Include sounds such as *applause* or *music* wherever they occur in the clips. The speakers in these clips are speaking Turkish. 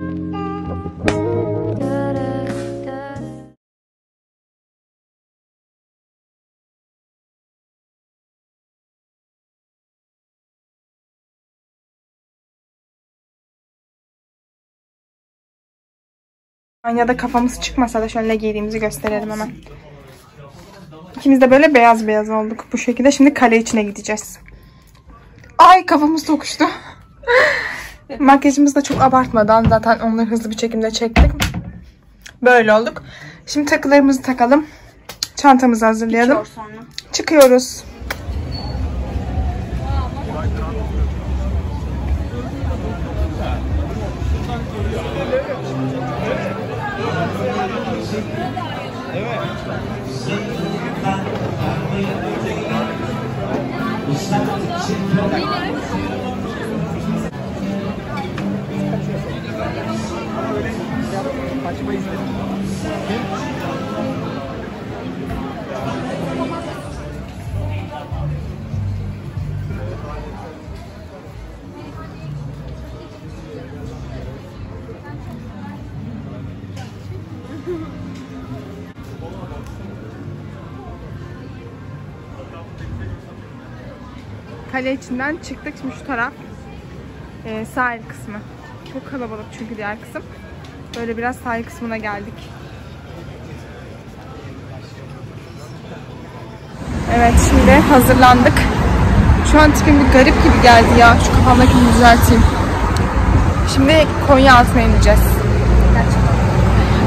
Aynada kafamız çıkmasa da şöyle giydiğimizi gösterelim hemen. İkimiz de böyle beyaz beyaz olduk bu şekilde. Şimdi kale içine gideceğiz. Ay kafamız tokuştu. Makyajımızı da çok abartmadan zaten onları hızlı bir çekimde çektik. Böyle olduk. Şimdi takılarımızı takalım. Çantamızı hazırlayalım. Çıkıyoruz. Kale içinden çıktık. Şimdi şu taraf e, sahil kısmı. Çok kalabalık çünkü diğer kısım. Böyle biraz sahil kısmına geldik. Evet şimdi hazırlandık. Şu an tipim bir garip gibi geldi ya. Şu kafamdakini düzelteyim. Şimdi Konya altına ineceğiz.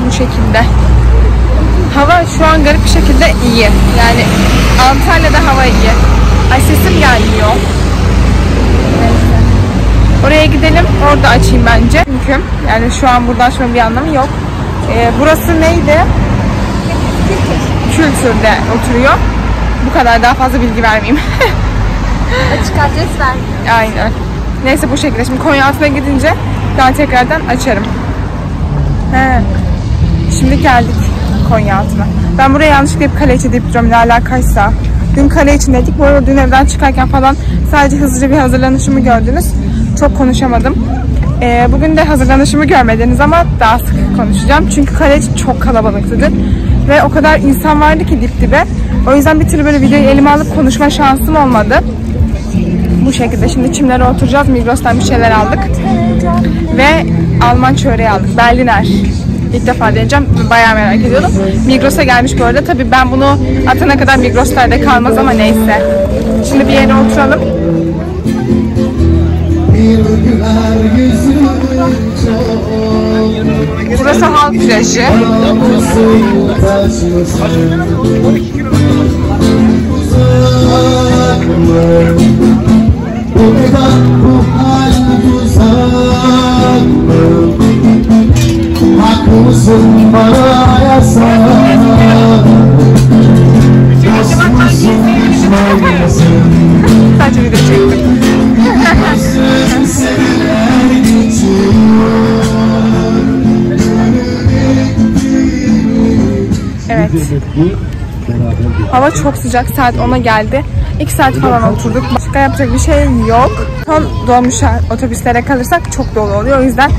Bu şekilde. Hava şu an garip bir şekilde iyi. Yani Antalya'da hava iyi. Ay sesim gelmiyor. Neyse. Oraya gidelim. Orada açayım bence. Çünkü yani şu an buradan açmanın bir anlamı yok. Ee, burası neydi? Kültürde oturuyor. Bu kadar daha fazla bilgi vermeyeyim. *laughs* Açık adres ver. Aynen. Neyse bu şekilde. Şimdi Konya altına gidince daha tekrardan açarım. He. Şimdi geldik Konya altına. Ben buraya yanlışlıkla hep kale içi deyip duruyorum ne alakaysa. Dün kale içindeydik. Bu arada dün evden çıkarken falan sadece hızlıca bir hazırlanışımı gördünüz. Çok konuşamadım. Ee, bugün de hazırlanışımı görmediniz ama daha sık konuşacağım. Çünkü kale çok kalabalıktı. Ve o kadar insan vardı ki dip dibe. O yüzden bir türlü böyle videoyu elime alıp konuşma şansım olmadı. Bu şekilde şimdi çimlere oturacağız. Migros'tan bir şeyler aldık. Ve Alman çöreği aldık. Berliner. İlk defa deneyeceğim. Bayağı merak ediyordum. Migros'a gelmiş bu arada. Tabii ben bunu atana kadar Migros'larda kalmaz ama neyse. Şimdi bir yere oturalım. Burası halk plajı. Haklısın bana yasak Sadece video çektim. Evet. Hava çok sıcak. Saat 10'a geldi. 2 saat falan oturduk. Başka yapacak bir şey yok. Son dolmuş otobüslere kalırsak çok dolu oluyor. O yüzden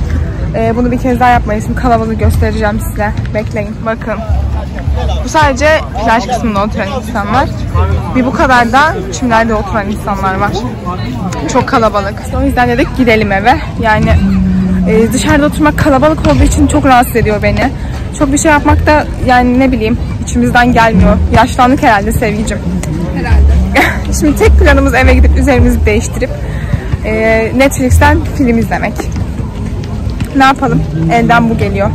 e, bunu bir kez daha yapmayız. Şimdi kalabalığı göstereceğim size. Bekleyin. Bakın. Bu sadece plaj kısmında oturan insanlar. Bir bu kadar da çimlerde oturan insanlar var. Çok kalabalık. O yüzden dedik gidelim eve. Yani e, dışarıda oturmak kalabalık olduğu için çok rahatsız ediyor beni. Çok bir şey yapmak da yani ne bileyim içimizden gelmiyor. Yaşlandık herhalde sevgicim. Herhalde. *laughs* Şimdi tek planımız eve gidip üzerimizi değiştirip e, Netflix'ten film izlemek. Ne yapalım? Elden bu geliyor.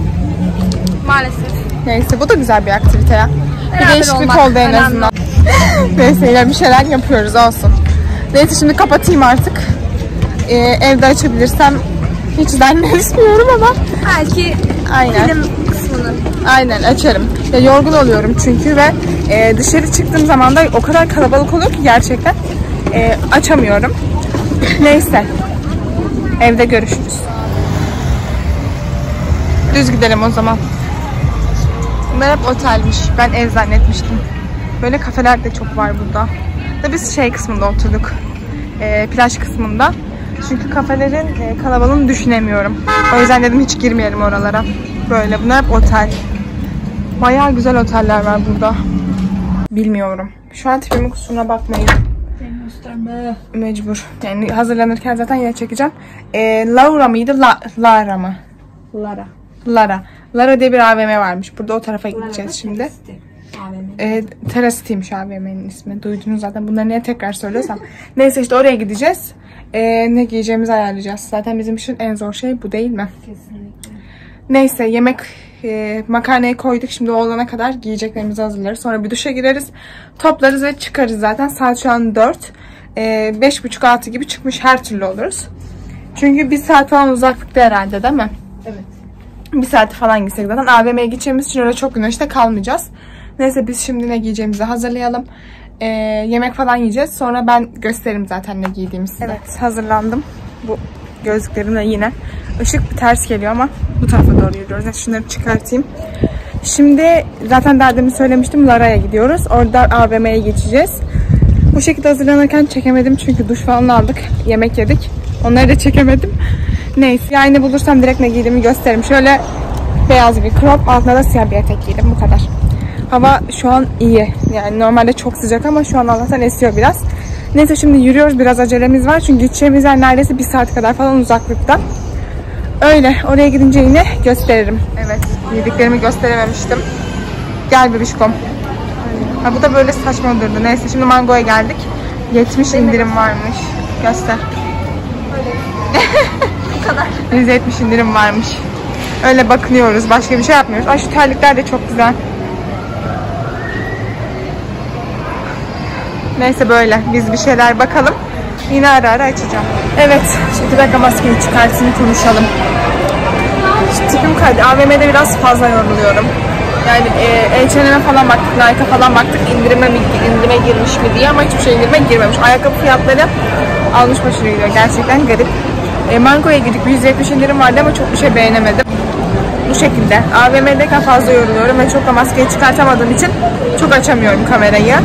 Maalesef. Neyse bu da güzel bir aktivite ya. Bir değişiklik olmak oldu en azından. *laughs* Neyse yine bir şeyler yapıyoruz olsun. Neyse şimdi kapatayım artık. Ee, evde açabilirsem hiç zannetmiyorum ama Belki aynen. film kısmını. Aynen açarım. Ya yorgun oluyorum çünkü ve e, dışarı çıktığım zaman da o kadar kalabalık oluyor ki gerçekten e, açamıyorum. *laughs* Neyse. Evde görüşürüz. Düz gidelim o zaman. Hep otelmiş. Ben ev zannetmiştim. Böyle kafeler de çok var burada. Da biz şey kısmında oturduk. E, plaj kısmında. Çünkü kafelerin e, kalabalığını düşünemiyorum. O yüzden dedim hiç girmeyelim oralara. Böyle bunlar hep otel. Bayağı güzel oteller var burada. Bilmiyorum. Şu an tipimin kusuruna bakmayın. Mecbur. Yani hazırlanırken zaten yine çekeceğim. E, Laura mıydı? La, Lara mı? Lara. Lara. Lara diye bir AVM varmış. Burada o tarafa gideceğiz şimdi. E, Terasitiymiş AVM'nin ismi. Duydunuz zaten. Bunları niye tekrar söylüyorsam. *laughs* Neyse işte oraya gideceğiz. E, ne giyeceğimizi ayarlayacağız. Zaten bizim için en zor şey bu değil mi? Kesinlikle. Neyse yemek e, makarnayı koyduk. Şimdi o olana kadar giyeceklerimizi hazırlarız. Sonra bir duşa gireriz. Toplarız ve çıkarız zaten. Saat şu an 4. E, 5.30-6 gibi çıkmış her türlü oluruz. Çünkü bir saat falan uzaklıkta herhalde değil mi? Evet. Bir saate falan gitsek zaten AVM'ye gideceğimiz için öyle çok güneşte kalmayacağız. Neyse biz şimdi ne giyeceğimizi hazırlayalım. Ee, yemek falan yiyeceğiz. Sonra ben gösteririm zaten ne giydiğimi size. Evet hazırlandım. Bu gözlüklerimle yine. Işık bir ters geliyor ama bu tarafa doğru yürüyoruz. Yani şunları çıkartayım. Şimdi zaten derdimi söylemiştim. Lara'ya gidiyoruz. Orada AVM'ye geçeceğiz. Bu şekilde hazırlanırken çekemedim çünkü duş falan aldık. Yemek yedik. Onları da çekemedim. Neyse. Yani bulursam direkt ne giydiğimi gösteririm. Şöyle beyaz bir crop. Altına da siyah bir etek giydim. Bu kadar. Hava şu an iyi. Yani normalde çok sıcak ama şu an Allah'tan esiyor biraz. Neyse şimdi yürüyoruz. Biraz acelemiz var. Çünkü gideceğimiz yer neredeyse bir saat kadar falan uzaklıkta. Öyle. Oraya gidince yine gösteririm. Evet. Giydiklerimi gösterememiştim. Gel bebişkom. Ha bu da böyle saçma durdu. Neyse şimdi Mango'ya geldik. 70 indirim varmış. Göster. *laughs* Kadar. 170 indirim varmış. Öyle bakınıyoruz. Başka bir şey yapmıyoruz. Ay şu terlikler de çok güzel. Neyse böyle. Biz bir şeyler bakalım. Yine ara ara açacağım. Evet. Şimdi dakika maskeyi çıkartayım konuşalım. Tipim kaydı. AVM'de biraz fazla yoruluyorum. Yani e, H&M'e falan baktık, Nike'a falan baktık indirime, mi, indirime girmiş mi diye ama hiçbir şey indirime girmemiş. Ayakkabı fiyatları almış başını gidiyor. Gerçekten garip. E, Mango'ya gidip 170 indirim vardı ama çok bir şey beğenemedim. Bu şekilde. AVM'deyken fazla yoruluyorum ve çok da maskeyi çıkartamadığım için çok açamıyorum kamerayı.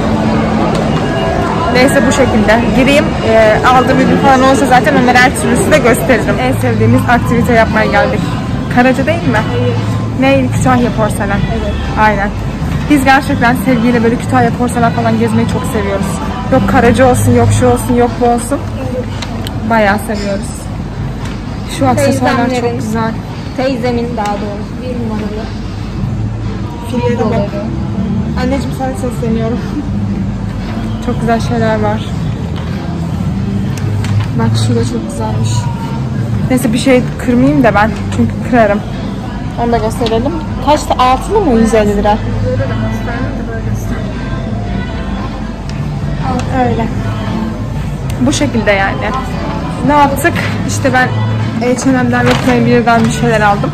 Neyse bu şekilde. Gireyim. E, aldığım ürün falan olsa zaten onları her türlüsü de gösteririm. En sevdiğimiz aktivite yapmaya geldik. Karaca değil mi? Hayır. Ne? Kütahya porselen. Evet. Aynen. Biz gerçekten sevgiyle böyle Kütahya porselen falan gezmeyi çok seviyoruz. Yok Karaca olsun, yok şu olsun, yok bu olsun. Bayağı seviyoruz. Şu aksesuarlar çok güzel. Teyzemin daha doğrusu bir numaralı. Filye de bak. Anneciğim sana sesleniyorum. çok güzel şeyler var. Bak şurada çok güzelmiş. Neyse bir şey kırmayayım da ben. Çünkü kırarım. Onu da gösterelim. Kaçtı? Altılı mı? 150 lira. Öyle. Bu şekilde yani. Ne yaptık? İşte ben H&M'den ve Playmobil'den bir şeyler aldım.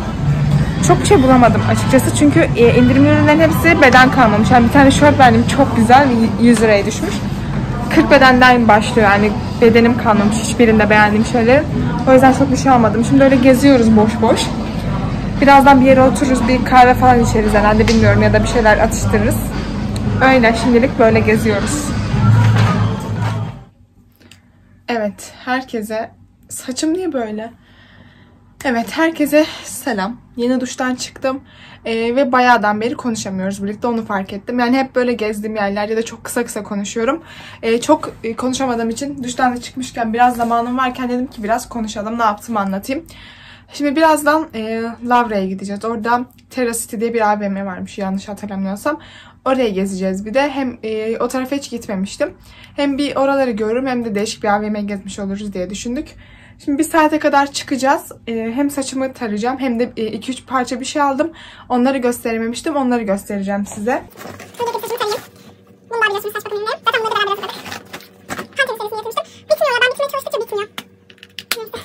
Çok şey bulamadım açıkçası çünkü e, indirimli ürünlerin hepsi beden kalmamış. Yani bir tane şort verdim çok güzel 100 liraya düşmüş. 40 bedenden başlıyor yani bedenim kalmamış hiçbirinde beğendiğim şeylerin. O yüzden çok bir şey almadım. Şimdi öyle geziyoruz boş boş. Birazdan bir yere otururuz bir kahve falan içeriz herhalde bilmiyorum ya da bir şeyler atıştırırız. Öyle şimdilik böyle geziyoruz. Evet herkese saçım niye böyle? Evet herkese selam. Yeni duştan çıktım Ee, ve bayağıdan beri konuşamıyoruz birlikte onu fark ettim. Yani hep böyle gezdiğim yerlerde de çok kısa kısa konuşuyorum. Ee, çok e, konuşamadığım için duştan da çıkmışken biraz zamanım varken dedim ki biraz konuşalım ne yaptım anlatayım. Şimdi birazdan e, Lavra'ya gideceğiz. Orada Terracity diye bir AVM varmış yanlış hatırlamıyorsam. Oraya gezeceğiz bir de. Hem e, o tarafa hiç gitmemiştim. Hem bir oraları görürüm hem de değişik bir AVM gezmiş oluruz diye düşündük. Şimdi bir saate kadar çıkacağız. E, hem saçımı tarayacağım hem de 2-3 parça bir şey aldım. Onları gösterememiştim. Onları göstereceğim size. Şöyle bir saçımı tarayayım. Bunlar biliyorsunuz saç bakım ürünleri. Zaten bunları beraber hazırladık. Kan temizlemesini getirmiştim. Bitmiyor ya. Ben bitirmeye çalıştıkça bitmiyor. Neyse.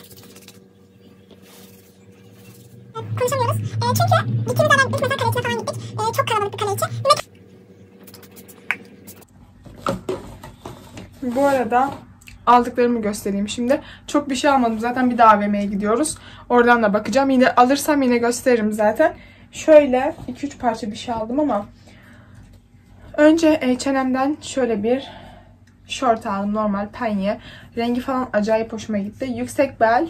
Konuşamıyoruz. Ee, çünkü ikimiz de ben biz mesela kale içine falan gittik. Ee, çok kalabalık bir kale içi. Bu arada aldıklarımı göstereyim şimdi. Çok bir şey almadım. Zaten bir daha AVM'ye gidiyoruz. Oradan da bakacağım. Yine alırsam yine gösteririm zaten. Şöyle 2-3 parça bir şey aldım ama önce H&M'den şöyle bir Şort aldım normal penye. Rengi falan acayip hoşuma gitti. Yüksek bel.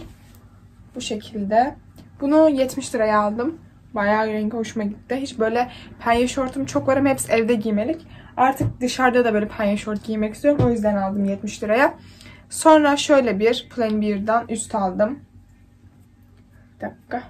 Bu şekilde. Bunu 70 liraya aldım. Bayağı rengi hoşuma gitti. Hiç böyle penye şortum çok var ama hepsi evde giymelik. Artık dışarıda da böyle penye şort giymek istiyorum. O yüzden aldım 70 liraya. Sonra şöyle bir Plain Beard'dan üst aldım. Bir dakika.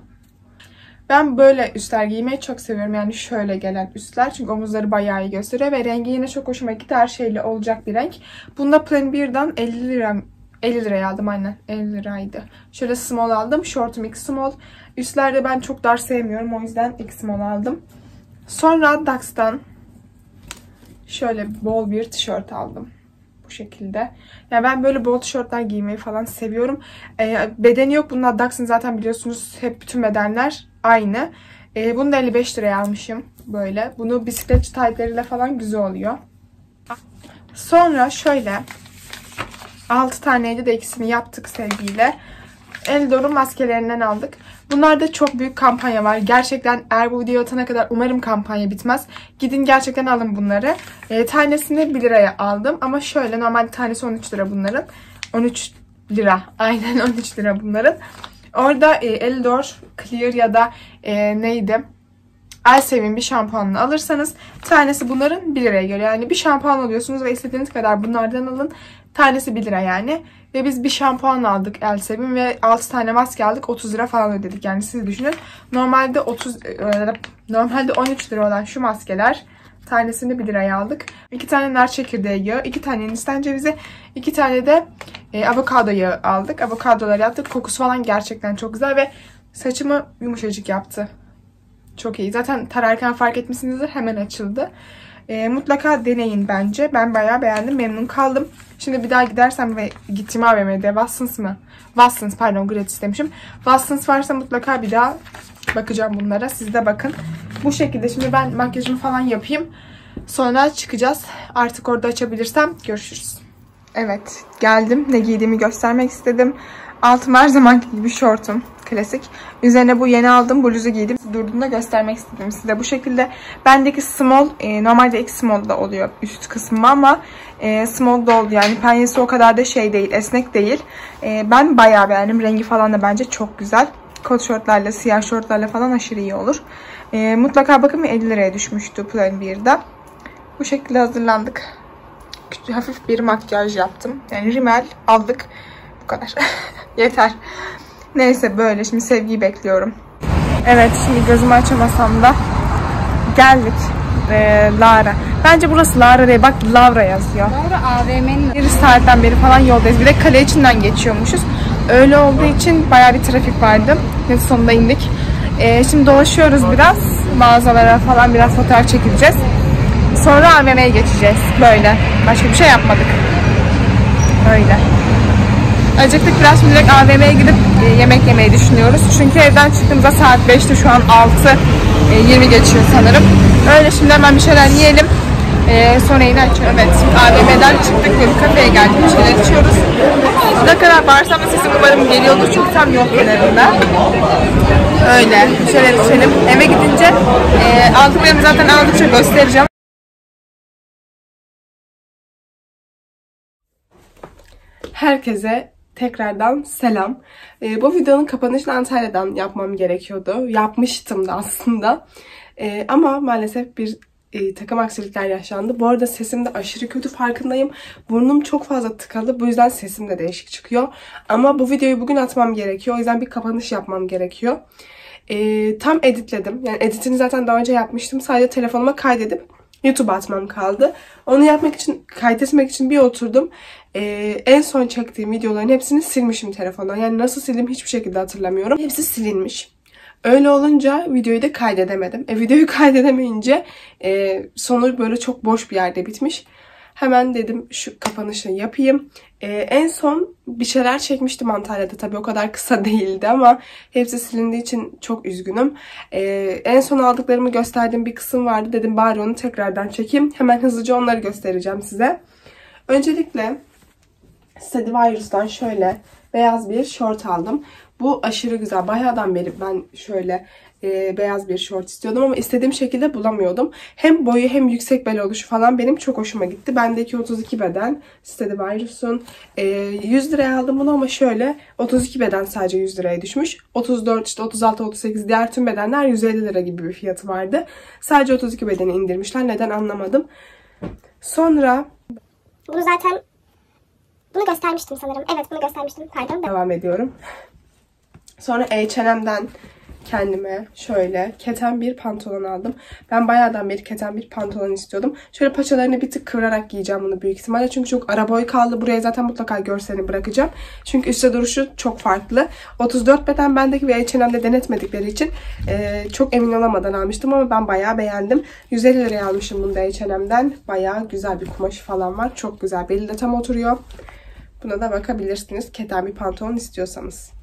Ben böyle üstler giymeyi çok seviyorum. Yani şöyle gelen üstler. Çünkü omuzları bayağı iyi gösteriyor. Ve rengi yine çok hoşuma gitti. Her şeyle olacak bir renk. Bunda Plain Beard'dan 50 lira 50 liraya aldım aynen. 50 liraydı. Şöyle small aldım. Shortum X small. Üstlerde ben çok dar sevmiyorum. O yüzden X small aldım. Sonra Dax'tan şöyle bol bir tişört aldım. Bu şekilde. Yani ben böyle bol tişörtler giymeyi falan seviyorum. Ee, bedeni yok. Bunlar Dax'ın zaten biliyorsunuz hep bütün bedenler aynı. Ee, bunu da 55 liraya almışım. Böyle. Bunu bisikletçi taytleriyle falan güzel oluyor. Sonra şöyle 6 taneydi de ikisini yaptık sevgiyle. Eldor'un maskelerinden aldık. Bunlarda çok büyük kampanya var. Gerçekten eğer bu video atana kadar umarım kampanya bitmez. Gidin gerçekten alın bunları. E, tanesini 1 liraya aldım. Ama şöyle normalde tanesi 13 lira bunların. 13 lira. *laughs* Aynen 13 lira bunların. Orada e, Eldor Clear ya da e, neydi? Elsevin bir şampuanını alırsanız tanesi bunların 1 liraya göre. Yani bir şampuan alıyorsunuz ve istediğiniz kadar bunlardan alın. Tanesi 1 lira yani. Ve biz bir şampuan aldık Elsevin ve 6 tane maske aldık. 30 lira falan ödedik. Yani siz düşünün. Normalde 30 e, normalde 13 lira olan şu maskeler tanesini 1 liraya aldık. 2 tane nar çekirdeği yağı, 2 tane hindistan cevizi, 2 tane de e, avokado yağı aldık. Avokadolar yaptık. Kokusu falan gerçekten çok güzel ve saçımı yumuşacık yaptı. Çok iyi. Zaten tararken fark etmişsinizdir. Hemen açıldı. E, mutlaka deneyin bence. Ben bayağı beğendim. Memnun kaldım. Şimdi bir daha gidersem ve gittiğim AVM'de Watsons mı? Watsons pardon gratis demişim. Watsons varsa mutlaka bir daha bakacağım bunlara. Siz de bakın. Bu şekilde şimdi ben makyajımı falan yapayım. Sonra çıkacağız. Artık orada açabilirsem görüşürüz. Evet geldim. Ne giydiğimi göstermek istedim. Altım her zamanki gibi şortum. Klasik. Üzerine bu yeni aldığım bluzu giydim. Durduğunda göstermek istedim size bu şekilde. Bendeki small, e, normalde X small da oluyor üst kısmı ama e, small da oldu. Yani penyesi o kadar da şey değil, esnek değil. E, ben bayağı beğendim. Rengi falan da bence çok güzel. Kot şortlarla, siyah şortlarla falan aşırı iyi olur. E, mutlaka bakın 50 liraya düşmüştü Plain Beard'da. Bu şekilde hazırlandık. Hafif bir makyaj yaptım. Yani rimel aldık. Bu kadar. *laughs* Yeter. Neyse böyle. Şimdi sevgiyi bekliyorum. Evet şimdi gözümü açamasam da geldik. Ee, Lara. Bence burası Lara değil. Bak Lavra yazıyor. Sonra AVM'nin Bir saatten beri falan yoldayız. Bir de kale içinden geçiyormuşuz. Öyle olduğu için bayağı bir trafik vardı. Neyse sonunda indik. Ee, şimdi dolaşıyoruz biraz. Mağazalara falan biraz fotoğraf çekileceğiz. Sonra AVM'ye geçeceğiz. Böyle. Başka bir şey yapmadık. Öyle. Acıktık biraz şimdi direkt AVM'ye gidip e, yemek yemeyi düşünüyoruz. Çünkü evden çıktığımızda saat 5'ti şu an 6 e, 20 geçiyor sanırım. Öyle şimdi hemen bir şeyler yiyelim. E, sonra yine açıyorum. Evet AVM'den çıktık bir kafeye geldik. Bir şeyler içiyoruz. Ne kadar bağırsam da sesim umarım geliyordur çünkü tam yok kenarında. Öyle. Bir şeyler içelim. Eve gidince e, aldıklarımı zaten aldıkça göstereceğim. Herkese tekrardan selam. Ee, bu videonun kapanışını Antalya'dan yapmam gerekiyordu. Yapmıştım da aslında. Ee, ama maalesef bir e, takım aksilikler yaşandı. Bu arada sesim de aşırı kötü farkındayım. Burnum çok fazla tıkalı. Bu yüzden sesim de değişik çıkıyor. Ama bu videoyu bugün atmam gerekiyor. O yüzden bir kapanış yapmam gerekiyor. Ee, tam editledim. Yani editini zaten daha önce yapmıştım. Sadece telefonuma kaydedip YouTube'a atmam kaldı. Onu yapmak için, kaydetmek için bir oturdum. Ee, en son çektiğim videoların hepsini silmişim telefondan. Yani nasıl sildim hiçbir şekilde hatırlamıyorum. Hepsi silinmiş. Öyle olunca videoyu da kaydedemedim. E, videoyu *laughs* kaydedemeyince e, sonu böyle çok boş bir yerde bitmiş. Hemen dedim şu kapanışı yapayım. E, en son bir şeyler çekmiştim Antalya'da. Tabii o kadar kısa *laughs* değildi ama hepsi silindiği için çok üzgünüm. E, en son aldıklarımı gösterdiğim bir kısım vardı. Dedim bari onu tekrardan çekeyim. Hemen hızlıca onları göstereceğim size. Öncelikle Stradivarius'tan şöyle beyaz bir şort aldım. Bu aşırı güzel. Bayağıdan beri ben şöyle e, beyaz bir şort istiyordum ama istediğim şekilde bulamıyordum. Hem boyu hem yüksek bel oluşu falan benim çok hoşuma gitti. Bendeki 32 beden Stradivarius'un e, 100 liraya aldım bunu ama şöyle 32 beden sadece 100 liraya düşmüş. 34 işte 36 38 diğer tüm bedenler 150 lira gibi bir fiyatı vardı. Sadece 32 bedeni indirmişler. Neden anlamadım. Sonra Bunu zaten bunu göstermiştim sanırım. Evet bunu göstermiştim. Pardon. devam ediyorum. Sonra H&M'den kendime şöyle keten bir pantolon aldım. Ben bayağıdan beri keten bir pantolon istiyordum. Şöyle paçalarını bir tık kıvırarak giyeceğim bunu büyük ihtimalle. Çünkü çok ara boy kaldı. Buraya zaten mutlaka görselini bırakacağım. Çünkü üstte duruşu çok farklı. 34 beden bendeki ve H&M'de denetmedikleri için e, çok emin olamadan almıştım ama ben bayağı beğendim. 150 liraya almışım bunu da H&M'den. Bayağı güzel bir kumaşı falan var. Çok güzel. Beli de tam oturuyor. Buna da bakabilirsiniz. Keten bir pantolon istiyorsanız.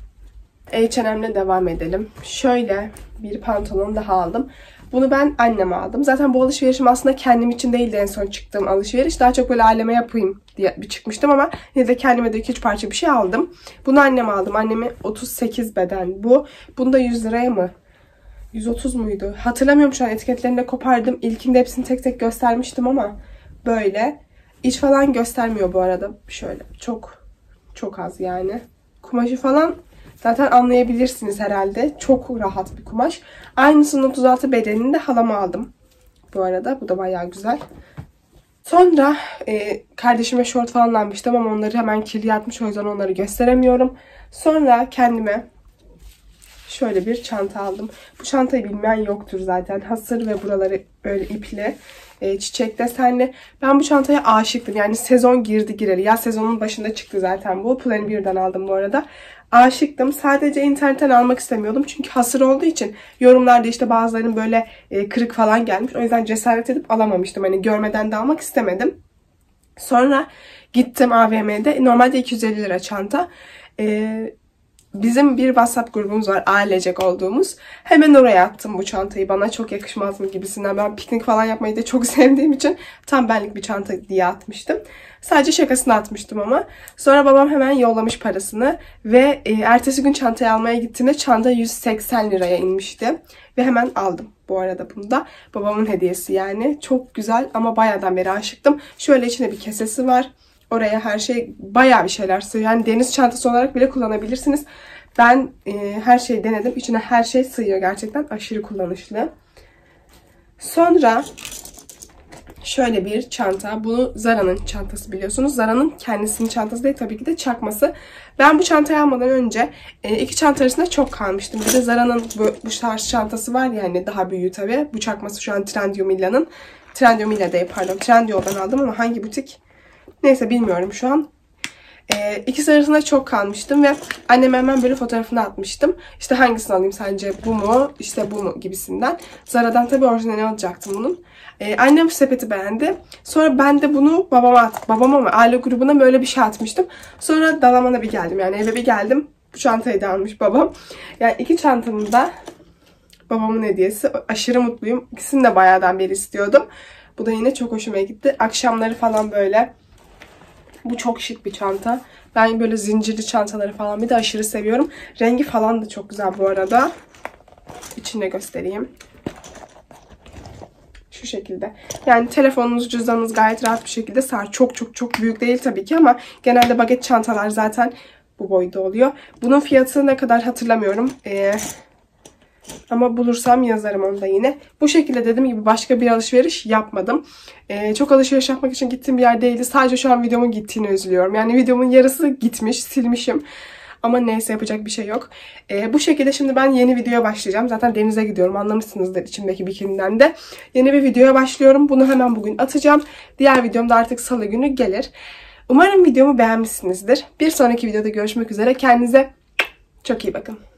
H&M'le devam edelim. Şöyle bir pantolon daha aldım. Bunu ben anneme aldım. Zaten bu alışverişim aslında kendim için değildi en son çıktığım alışveriş. Daha çok böyle aileme yapayım diye bir çıkmıştım ama yine de kendime de 2-3 parça bir şey aldım. Bunu anneme aldım. Anneme 38 beden bu. Bunda 100 liraya mı? 130 muydu? Hatırlamıyorum şu an etiketlerini de kopardım. İlkinde hepsini tek tek göstermiştim ama böyle. İç falan göstermiyor bu arada. Şöyle çok çok az yani. Kumaşı falan zaten anlayabilirsiniz herhalde. Çok rahat bir kumaş. Aynısının 36 bedenini de halama aldım. Bu arada bu da bayağı güzel. Sonra e, kardeşime şort falan almıştım ama onları hemen kirli atmış o yüzden onları gösteremiyorum. Sonra kendime şöyle bir çanta aldım. Bu çantayı bilmeyen yoktur zaten. Hasır ve buraları böyle ipli. E, çiçek desenli. Ben bu çantaya aşıktım. Yani sezon girdi gireli. Yaz sezonun başında çıktı zaten bu. Plan 1'den aldım bu arada. Aşıktım. Sadece internetten almak istemiyordum. Çünkü hasır olduğu için yorumlarda işte bazılarının böyle e, kırık falan gelmiş. O yüzden cesaret edip alamamıştım. Hani görmeden de almak istemedim. Sonra gittim AVM'de. Normalde 250 lira çanta. Ee, bizim bir WhatsApp grubumuz var ailecek olduğumuz. Hemen oraya attım bu çantayı. Bana çok yakışmaz mı gibisinden. Ben piknik falan yapmayı da çok *laughs* sevdiğim için tam benlik bir çanta diye atmıştım. Sadece şakasını atmıştım ama. Sonra babam hemen yollamış parasını ve e, ertesi gün çantayı almaya gittiğimde çanta 180 liraya inmişti. Ve hemen aldım bu arada bunu da. Babamın hediyesi yani. Çok güzel ama bayağıdan beri aşıktım. Şöyle içinde bir kesesi var. Oraya her şey bayağı bir şeyler sığıyor. Yani deniz çantası olarak bile kullanabilirsiniz. Ben e, her şeyi denedim. İçine her şey sığıyor gerçekten. Aşırı kullanışlı. Sonra şöyle bir çanta. Bu Zara'nın çantası biliyorsunuz. Zara'nın kendisinin çantası değil tabii ki de çakması. Ben bu çantayı almadan önce e, iki çanta arasında çok kalmıştım. Bir de Zara'nın bu, bu tarz çantası var ya hani daha büyüğü tabii. Bu çakması şu an Trendyol Mila'nın. Trendyol Mila'da pardon. Trendyol'dan aldım ama hangi butik? Neyse bilmiyorum şu an. Ee, ikisi arasında çok kalmıştım ve anneme hemen böyle fotoğrafını atmıştım. İşte hangisini alayım sence bu mu işte bu mu gibisinden. Zara'dan tabii orijinali alacaktım bunun. Ee, annem sepeti beğendi. Sonra ben de bunu babama at, babama mı aile grubuna böyle bir şey atmıştım. Sonra Dalaman'a bir geldim yani eve bir geldim. Bu çantayı da almış babam. Yani iki çantamın da babamın hediyesi. Aşırı mutluyum. İkisini de bayağıdan beri istiyordum. Bu da yine çok hoşuma gitti. Akşamları falan böyle bu çok şık bir çanta. Ben böyle zincirli çantaları falan bir de aşırı seviyorum. Rengi falan da çok güzel bu arada. İçinde göstereyim. Şu şekilde. Yani telefonunuz, cüzdanınız gayet rahat bir şekilde sığar. Çok çok çok büyük değil tabii ki ama genelde baget çantalar zaten bu boyda oluyor. Bunun fiyatı ne kadar hatırlamıyorum. Ee, ama bulursam yazarım onu da yine. Bu şekilde dediğim gibi başka bir alışveriş yapmadım. Ee, çok alışveriş yapmak için gittiğim bir yer değildi. Sadece şu an videomun gittiğini üzülüyorum. Yani videomun yarısı gitmiş, silmişim. Ama neyse yapacak bir şey yok. Ee, bu şekilde şimdi ben yeni videoya başlayacağım. Zaten denize gidiyorum. Anlamışsınızdır içimdeki bikininden de. Yeni bir videoya başlıyorum. Bunu hemen bugün atacağım. Diğer videom da artık salı günü gelir. Umarım videomu beğenmişsinizdir. Bir sonraki videoda görüşmek üzere. Kendinize çok iyi bakın.